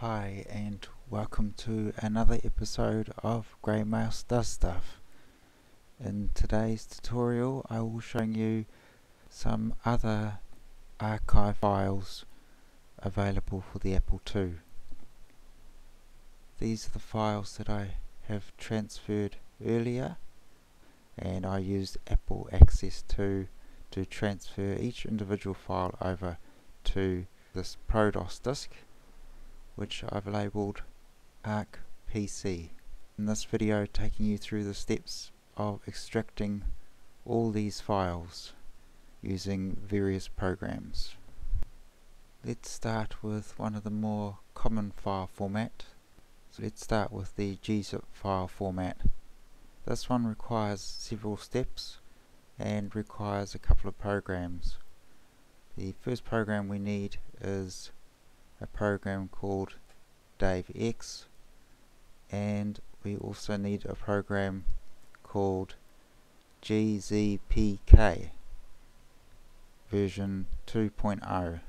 Hi and welcome to another episode of Grey Mouse Does Stuff. In today's tutorial I will show you some other archive files available for the Apple II. These are the files that I have transferred earlier and I used Apple Access 2 to transfer each individual file over to this ProDOS disk which I've labelled Arc PC. In this video taking you through the steps of extracting all these files using various programs. Let's start with one of the more common file format. So let's start with the gzip file format. This one requires several steps and requires a couple of programs. The first program we need is a program called DaveX and we also need a program called GZPK version 2.0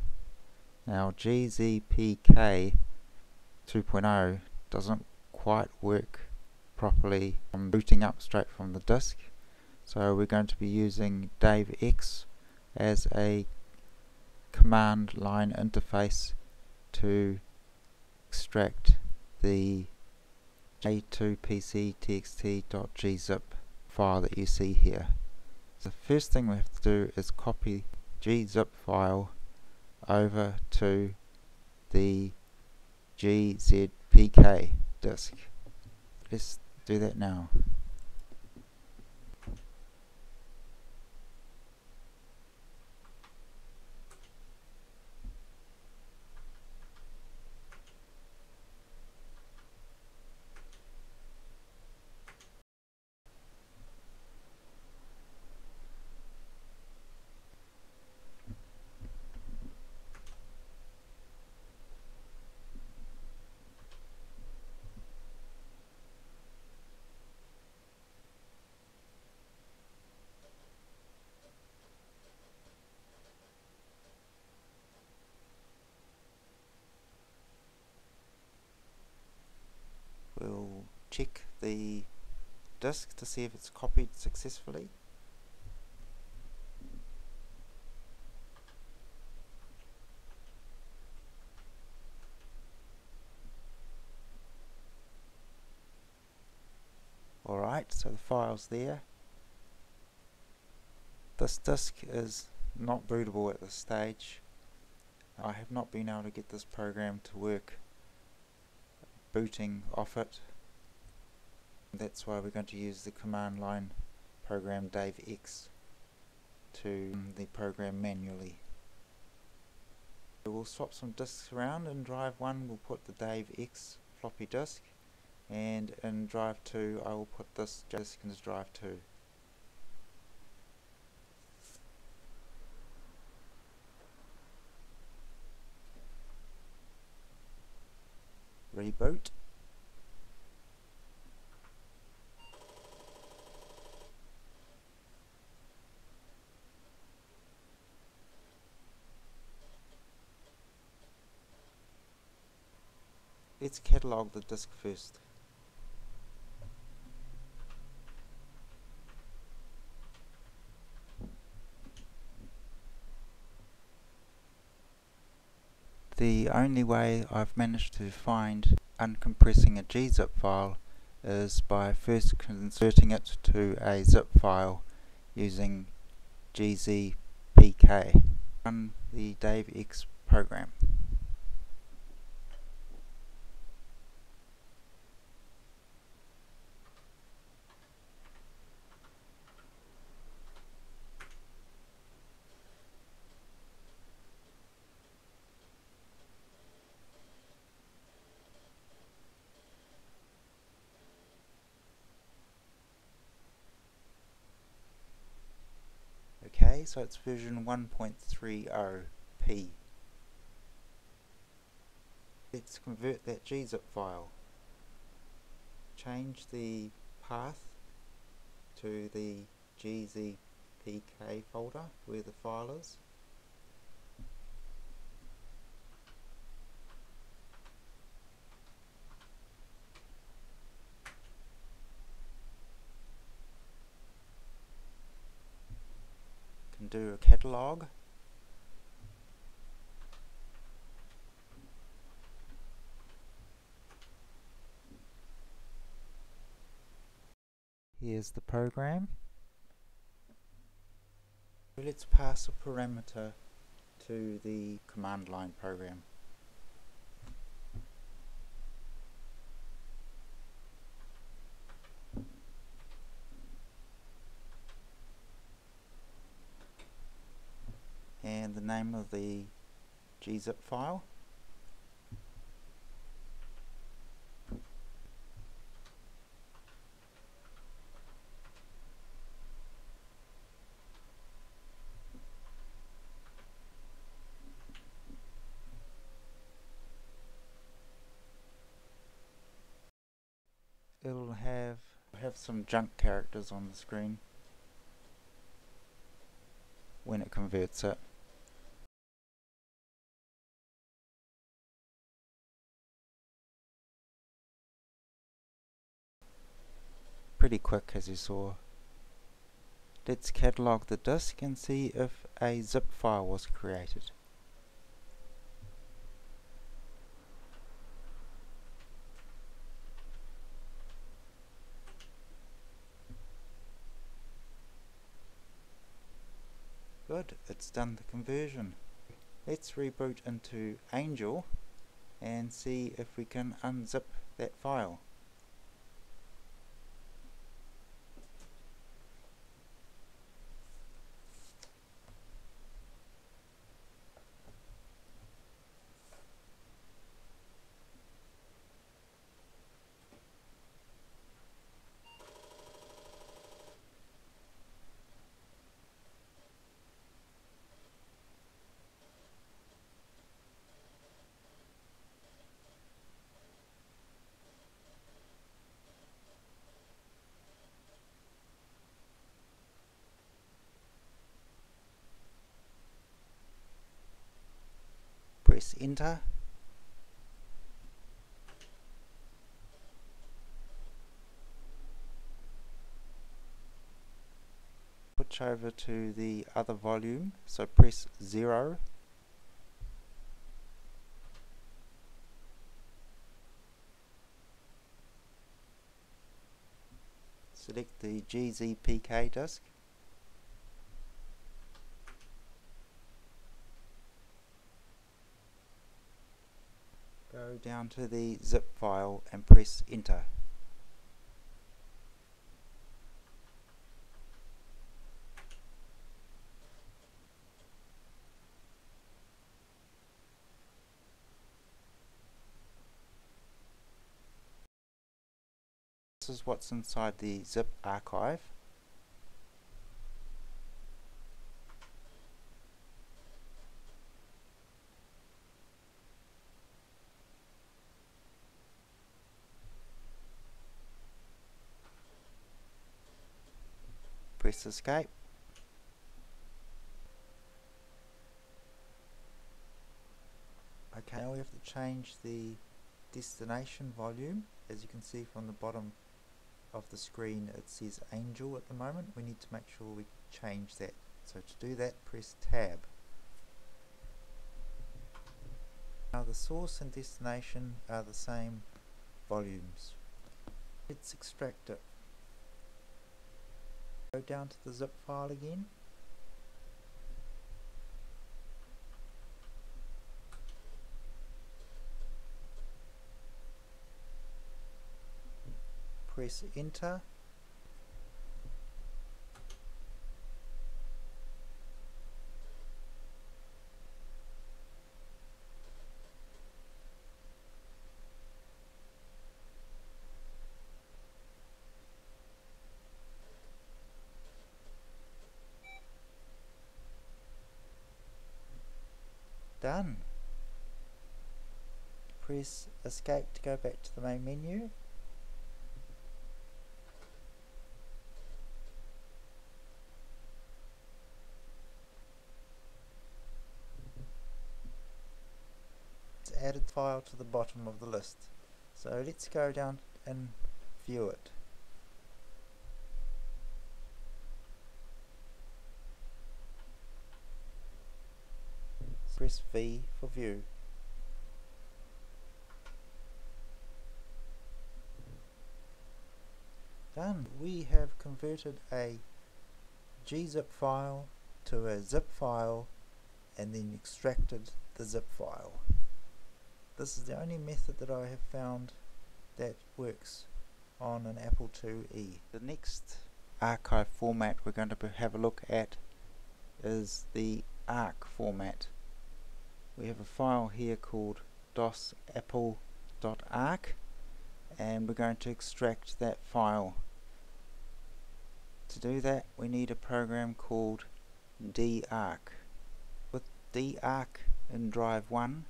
now GZPK 2.0 doesn't quite work properly from booting up straight from the disk so we're going to be using DaveX as a command line interface to extract the j2pc.txt.gzip file that you see here. The first thing we have to do is copy gzip file over to the gzpk disk. Let's do that now. we'll check the disk to see if it's copied successfully. Alright, so the file's there. This disk is not bootable at this stage. I have not been able to get this program to work booting off it. That's why we're going to use the command line program DaveX to the program manually. We'll swap some disks around. In drive 1 we'll put the DaveX floppy disk and in drive 2 I will put this disk in drive 2. reboot let's catalog the disk first The only way I've managed to find uncompressing a gzip file is by first converting it to a zip file using gzpk. Run the DaveX program. Okay, so it's version 1.30p. Let's convert that gzip file. Change the path to the gzpk folder where the file is. Do a catalog Here's the program. Let's pass a parameter to the command line program. And the name the gzip file. it'll have have some junk characters on the screen when it converts it. Pretty quick as you saw. Let's catalog the disk and see if a zip file was created. Good, it's done the conversion. Let's reboot into Angel and see if we can unzip that file. Press enter. Switch over to the other volume. So press 0 select the GZPK disk down to the zip file and press enter. This is what's inside the zip archive. Press escape. Okay, now we have to change the destination volume. As you can see from the bottom of the screen it says Angel at the moment. We need to make sure we change that. So to do that press tab. Now the source and destination are the same volumes. Let's extract it. Go down to the zip file again. Press enter. press escape to go back to the main menu. It's added file to the bottom of the list. So let's go down and view it. Press V for view. Done. We have converted a gzip file to a zip file and then extracted the zip file. This is the only method that I have found that works on an Apple IIe. The next archive format we're going to have a look at is the ARC format. We have a file here called dosapple.arc and we're going to extract that file. To do that we need a program called darc. With darc in drive 1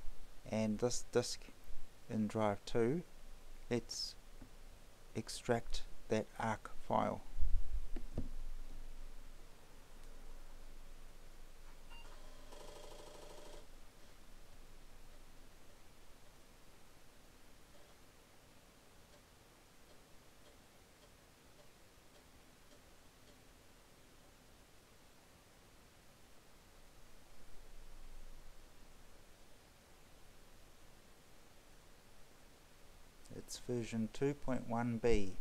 and this disk in drive 2 let's extract that arc file. it's version 2.1b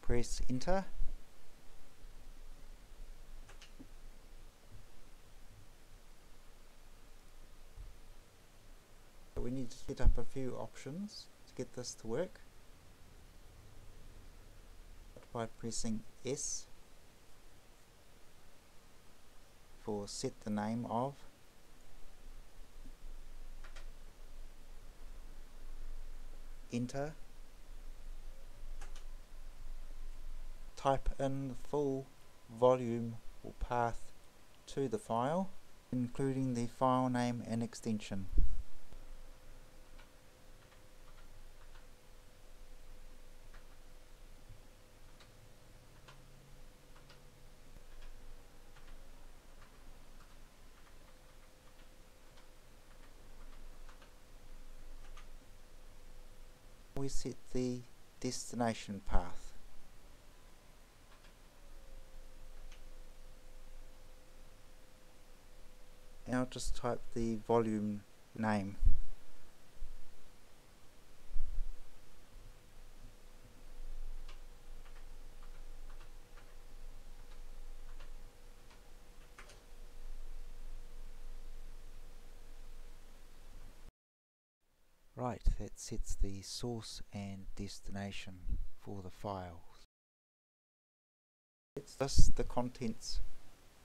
press enter. We need to set up a few options to get this to work. By pressing S for set the name of enter. Type in the full volume or path to the file including the file name and extension we set the destination path. And I'll just type the volume name. Right, that sets the source and destination for the files. It's just the contents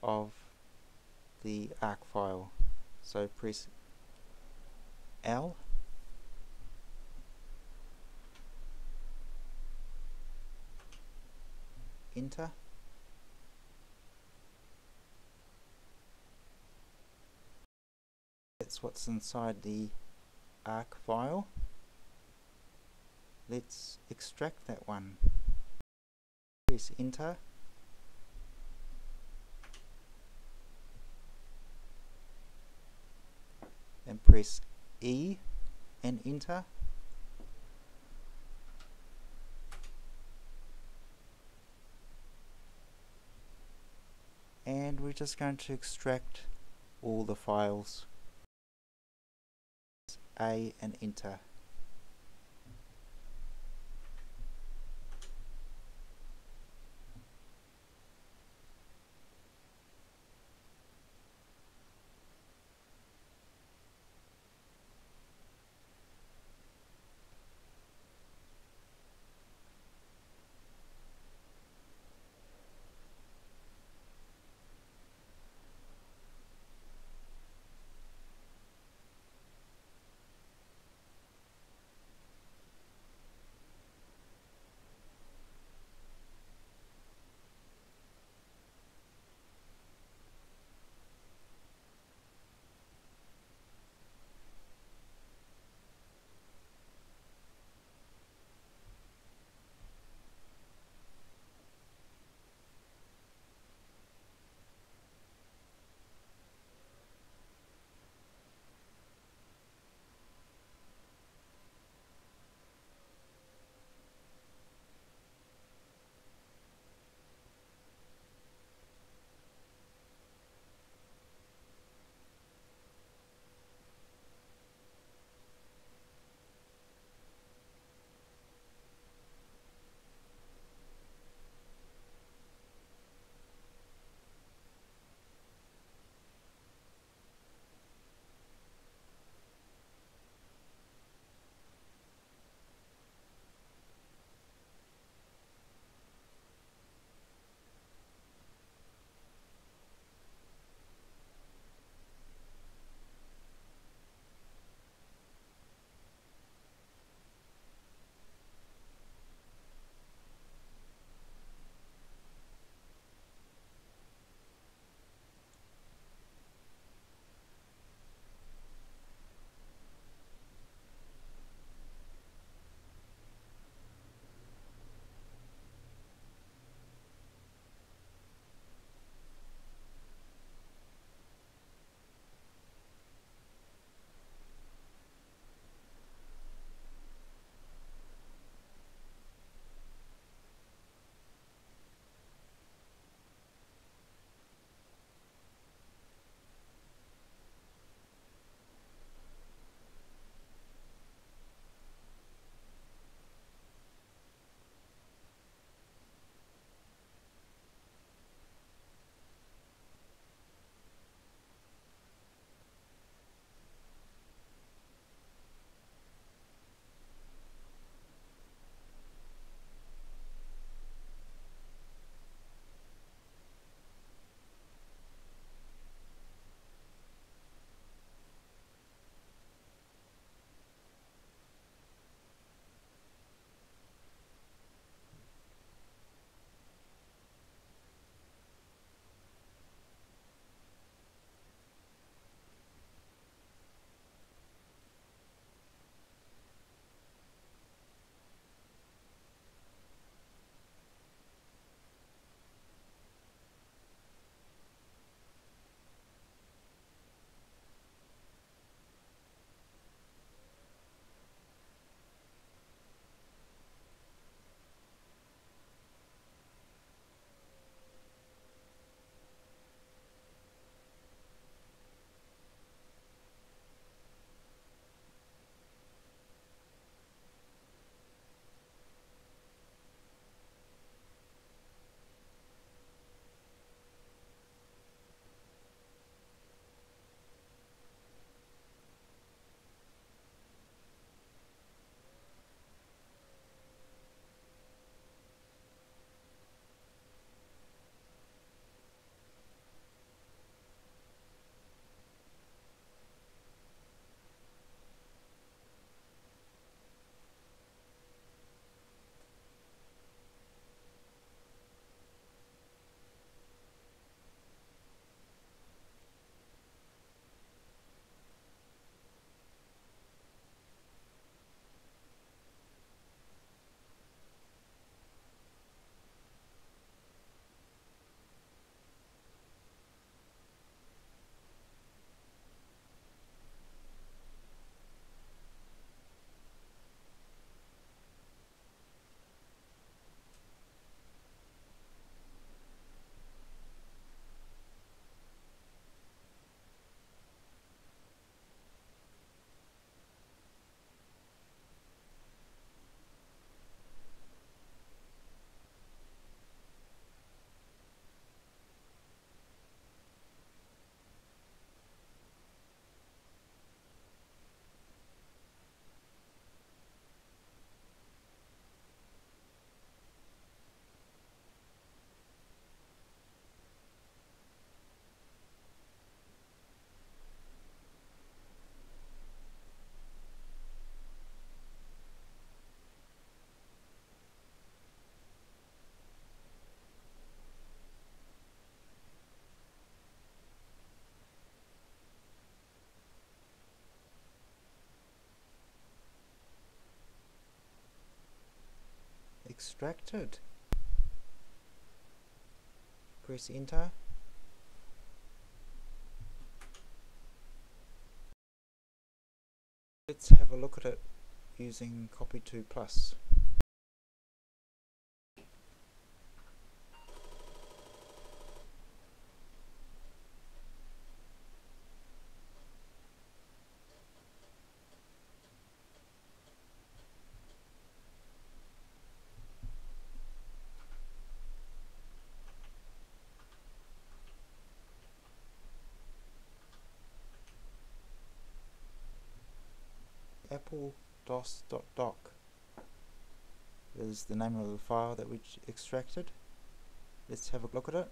of the ARC file. So press L enter that's what's inside the arc file. Let's extract that one. Press enter. And press E and enter. And we're just going to extract all the files a and enter. Extracted. Press enter. Let's have a look at it using Copy 2 Plus. Apple dos.doc is the name of the file that we extracted. Let's have a look at it.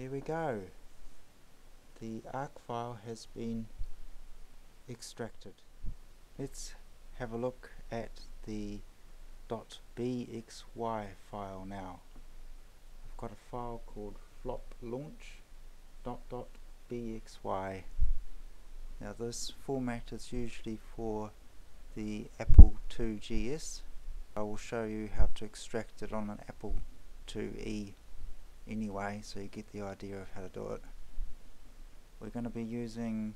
There we go. The ARC file has been extracted. Let's have a look at the .bxy file now. I've got a file called flop launch dot dot bxy. Now this format is usually for the Apple IIgs. I will show you how to extract it on an Apple IIe anyway so you get the idea of how to do it. We're going to be using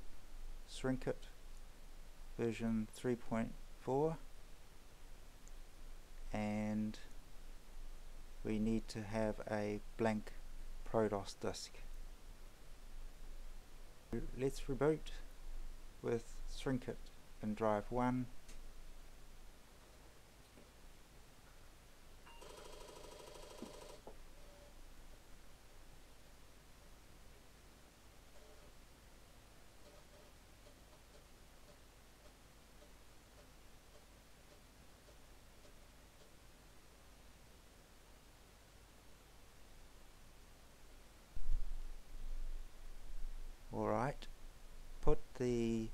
Shrinkit version 3.4 and we need to have a blank ProDOS disk. Let's reboot with Shrinkit and drive 1 Alright, put the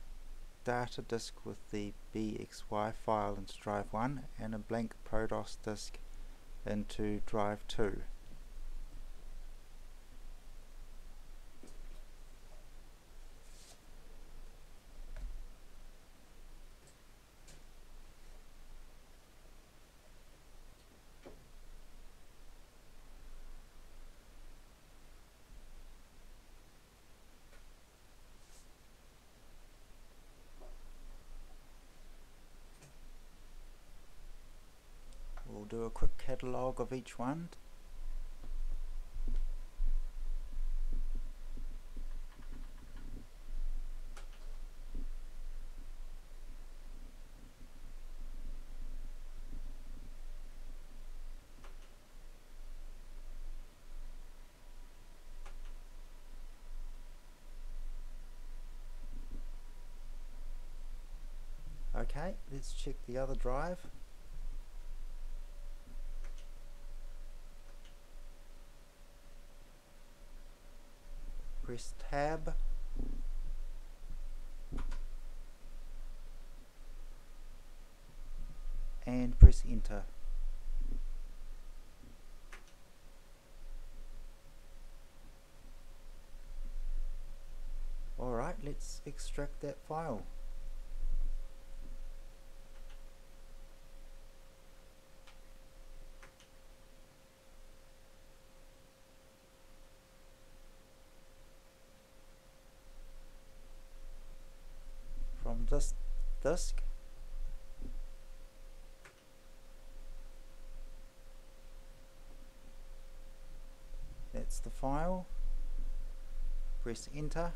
data disk with the BXY file into drive 1 and a blank ProDOS disk into drive 2. do quick catalogue of each one. Okay, let's check the other drive. Tab. And press enter. Alright let's extract that file disk that's the file. Press enter.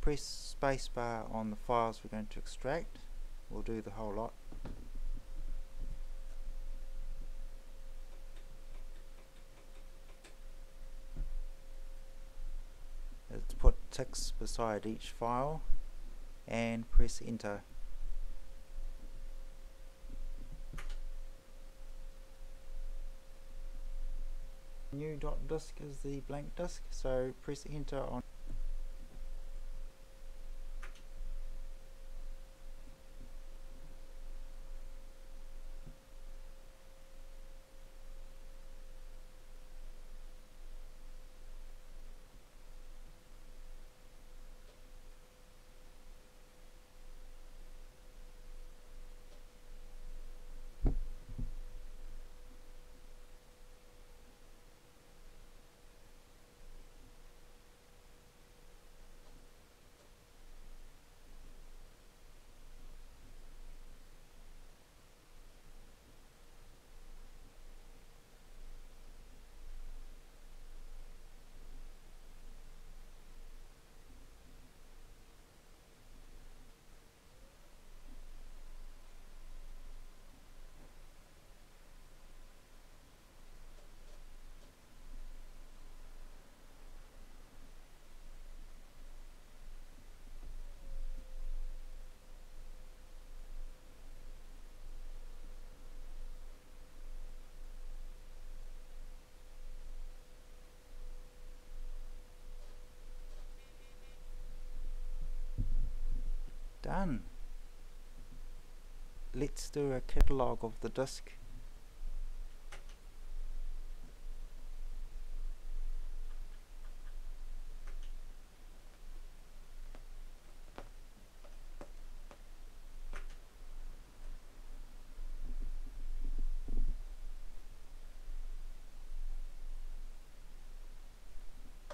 Press spacebar on the files we're going to extract. We'll do the whole lot ticks beside each file and press enter. New dot disk is the blank disk so press enter on Done. Let's do a catalogue of the disk.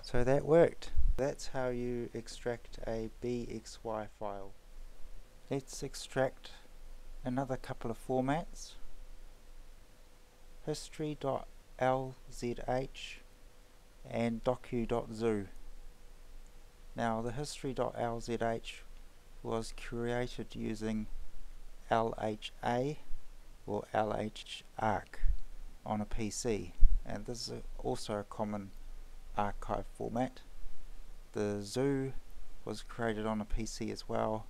So that worked. That's how you extract a BXY file. Let's extract another couple of formats. History.lzh and docu.zoo. Now the history.lzh was created using LHA or LHARC on a PC and this is also a common archive format. The zoo was created on a PC as well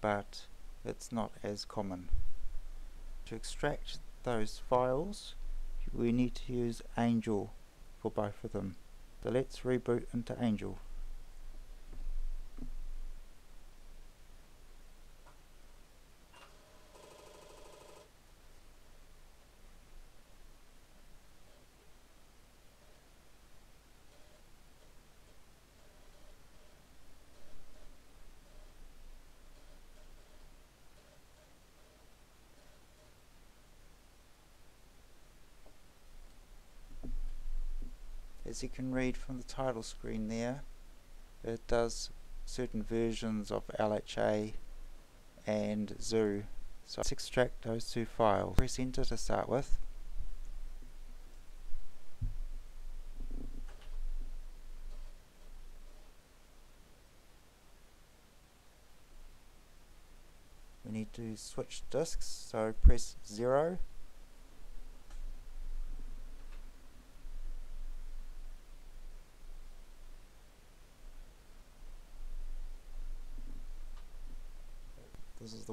but it's not as common. To extract those files we need to use Angel for both of them. So let's reboot into Angel. As you can read from the title screen there it does certain versions of LHA and Zoo. So let's extract those two files. Press enter to start with. We need to switch disks so press 0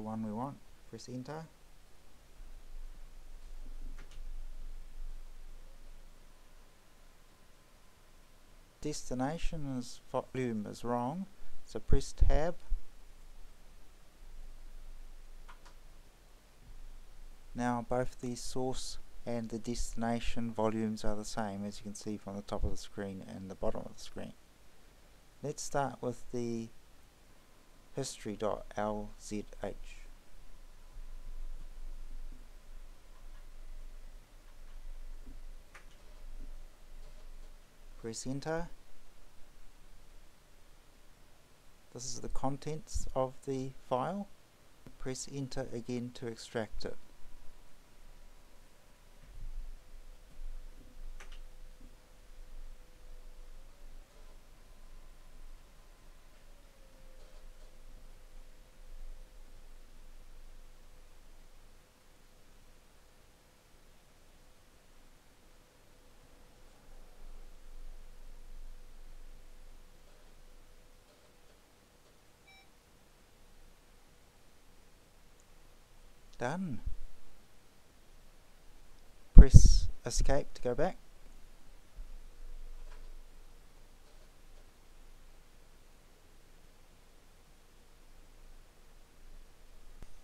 one we want. Press enter destination is volume is wrong. So press tab. Now both the source and the destination volumes are the same as you can see from the top of the screen and the bottom of the screen. Let's start with the history.lzh. Press enter. This is the contents of the file. Press enter again to extract it. Done. Press escape to go back.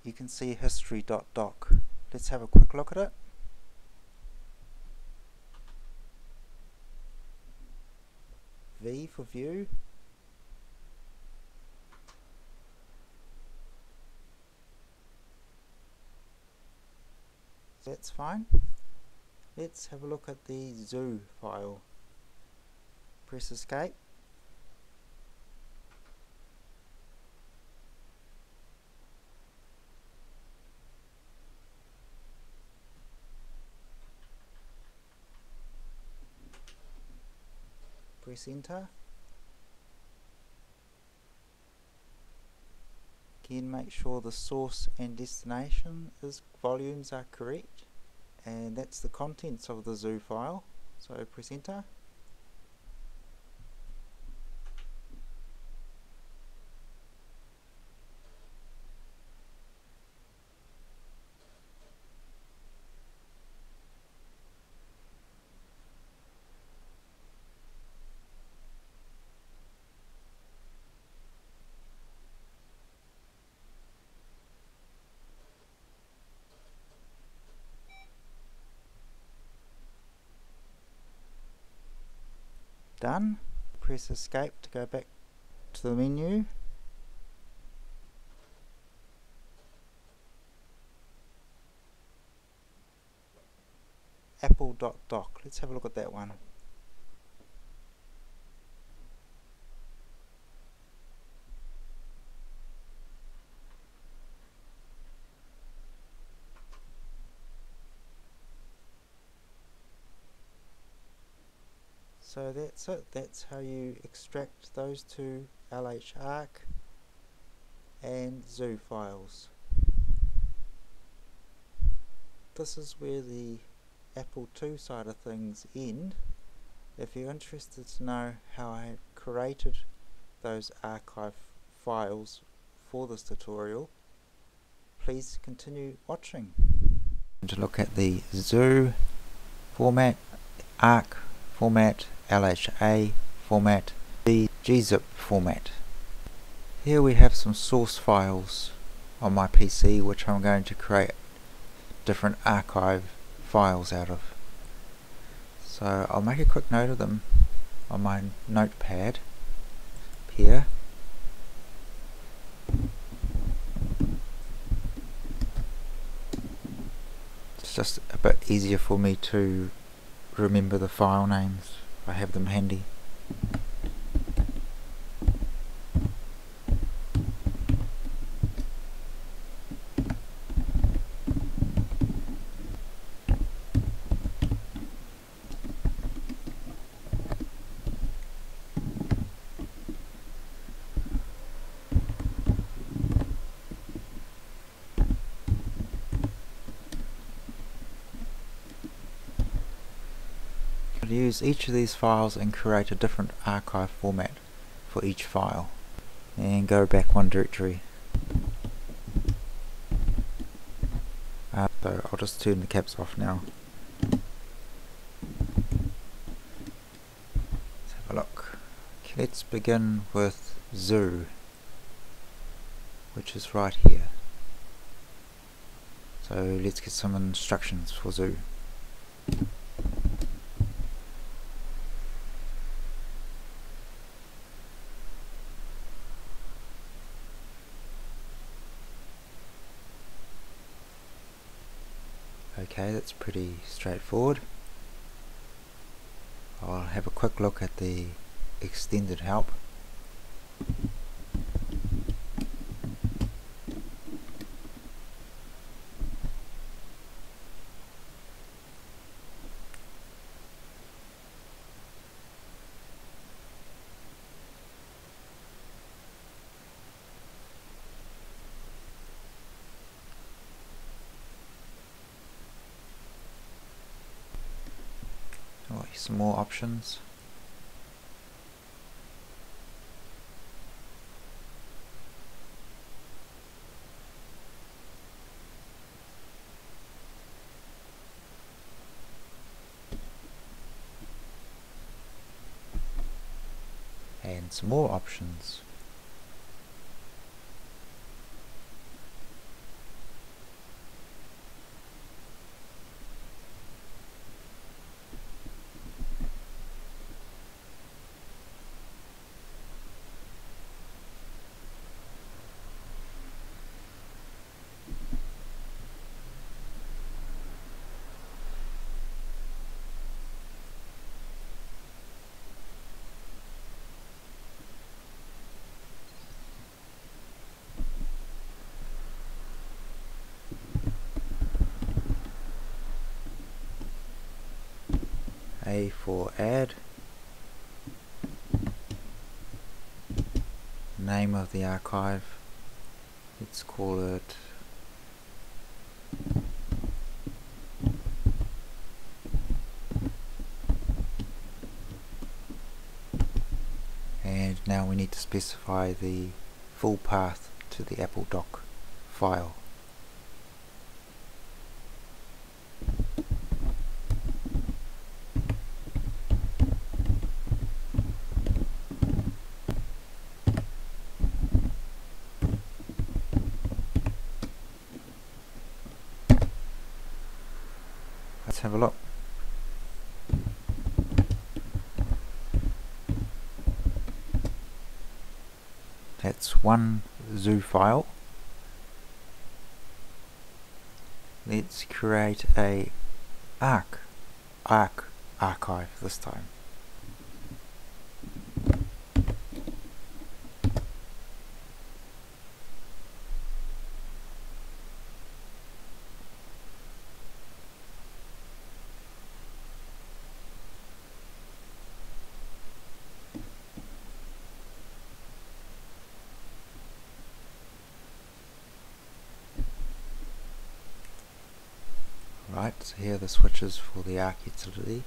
You can see history.doc. Let's have a quick look at it. V for view. That's fine. Let's have a look at the zoo file. Press escape. press enter again make sure the source and destination is volumes are correct. And that's the contents of the zoo file. So press enter done. Press escape to go back to the menu. Apple.doc let's have a look at that one So that's it, that's how you extract those two LHARC and zoo files. This is where the Apple II side of things end. If you're interested to know how I created those archive files for this tutorial, please continue watching. To look at the zoo format, ARC format, LHA format, the gzip format. Here we have some source files on my PC which I'm going to create different archive files out of. So I'll make a quick note of them on my notepad here. It's just a bit easier for me to remember the file names. I have them handy. use each of these files and create a different archive format for each file. And go back one directory. Uh, so I'll just turn the caps off now. Let's have a look. Let's begin with zoo which is right here. So let's get some instructions for zoo Okay, that's pretty straightforward. I'll have a quick look at the extended help. options. and some more options A for add, name of the archive, let's call it and now we need to specify the full path to the Apple Doc file. Let's have a look. That's one zoo file. Let's create a arc, arc archive this time. Right, so here are the switches for the arc utility.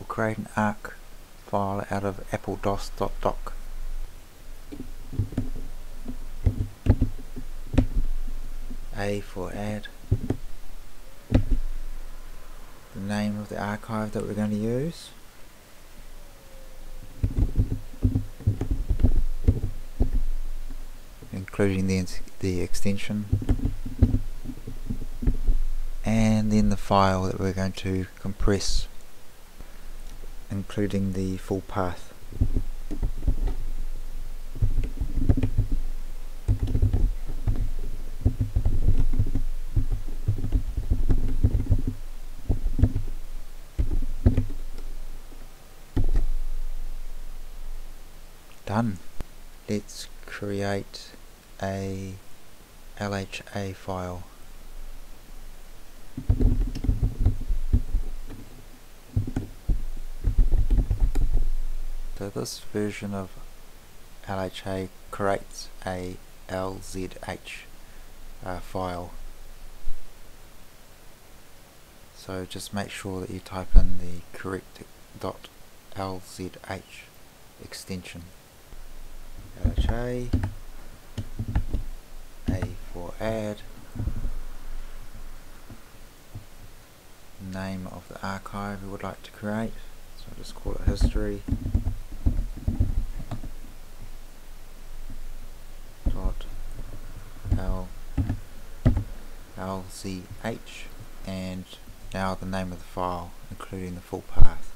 We'll create an arc file out of appledos.doc. A for add, the name of the archive that we're going to use, including the, the extension, and then the file that we're going to compress, including the full path. done. Let's create a LHA file. So this version of LHA creates a LZH uh, file. So just make sure that you type in the correct .lzh extension. LHA, A for add, name of the archive we would like to create, so I'll just call it history. dot L and now the name of the file including the full path.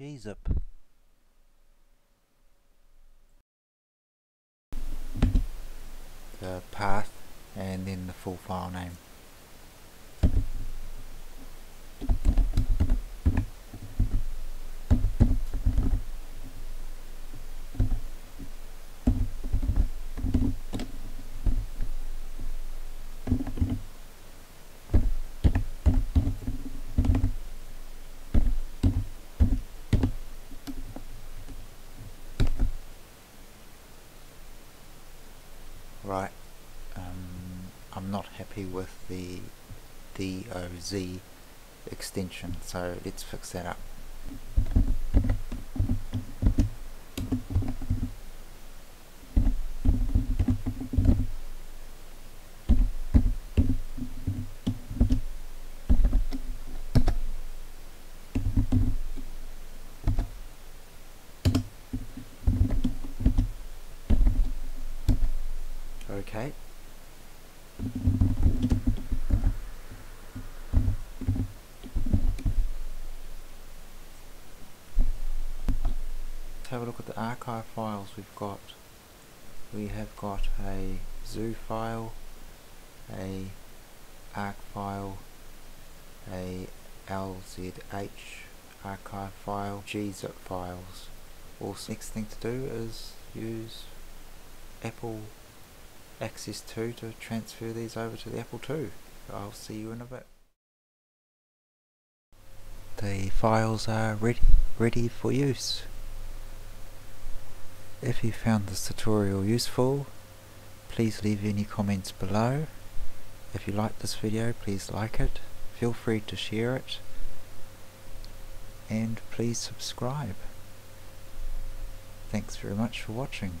Gzip the path and then the full file name right. Um, I'm not happy with the DOZ extension so let's fix that up okay. Let's have a look at the archive files we've got. We have got a zoo file a arc file a LZH archive file gzip files. Also next thing to do is use Apple access 2 to transfer these over to the Apple II. I'll see you in a bit. The files are ready, ready for use. If you found this tutorial useful, please leave any comments below. If you like this video, please like it. Feel free to share it. And please subscribe. Thanks very much for watching.